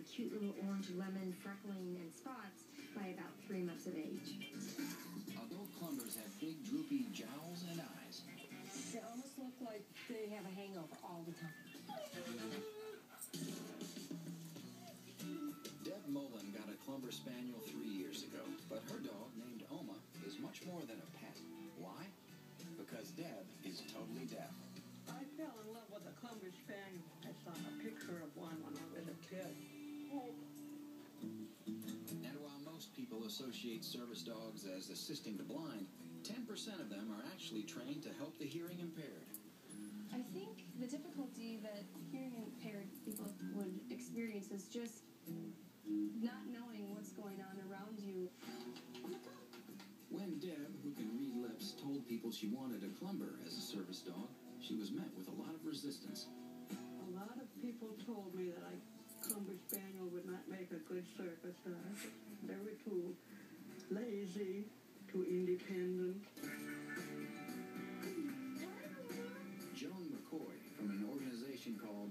the cute little orange, lemon, freckling, and spots by about three months of age. Adult clumbers have big, droopy jowls and eyes. They almost look like they have a hangover all the time. Deb Mullen got a Clumber Spaniel three years ago, but her dog, named Oma, is much more than a pet. Why? Because Deb is totally deaf. I fell in love with a Clumber Spaniel. Associate service dogs as assisting the blind, 10% of them are actually trained to help the hearing impaired. I think the difficulty that hearing impaired people would experience is just not knowing what's going on around you. When Deb, who can read lips, told people she wanted a Clumber as a service dog, she was met with a lot of resistance. A lot of people told me that a Clumber Spaniel would not make a good service dog. from an organization called